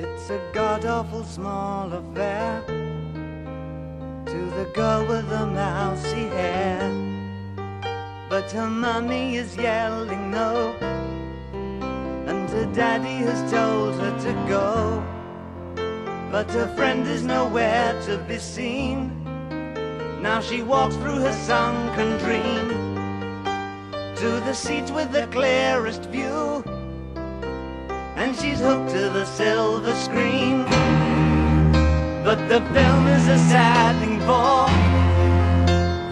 It's a god awful small affair to the girl with the mousy hair. But her mummy is yelling no, and her daddy has told her to go. But her friend is nowhere to be seen. Now she walks through her sunken dream to the seat with the clearest view and she's hooked to the silver screen. But the film is a sad thing for,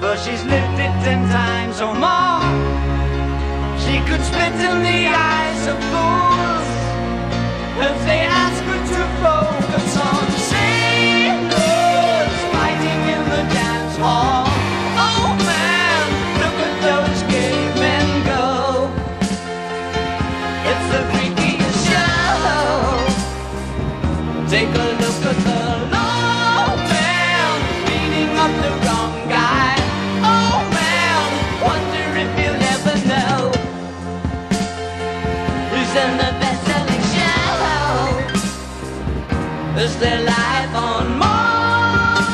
for she's lived it ten times or more. She could spit in the eyes Is there life on Mars?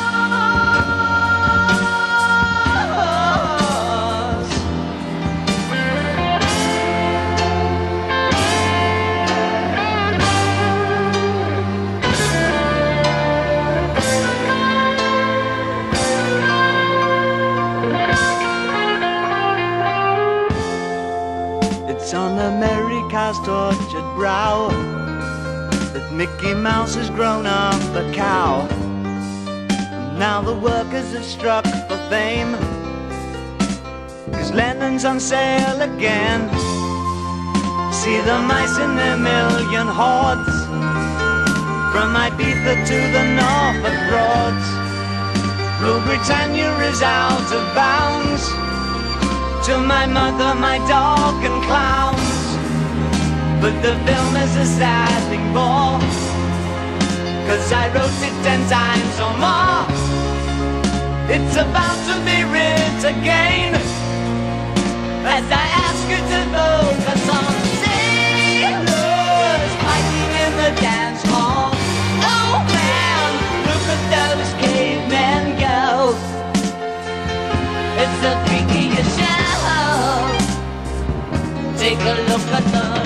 It's on America's tortured brow Mickey Mouse has grown up a cow. Now the workers have struck for fame. Cause Lennon's on sale again. See the mice in their million hordes. From Ibiza to the Norfolk Broads. Rule Britannia is out of bounds. To my mother, my dog, and clowns. But the film is a sad thing more. Cause I wrote it ten times or more. It's about to be writ again. As I ask you to focus on sailors fighting in the dance hall. Oh man, look at those cavemen go. It's the freakiest show. Take a look at the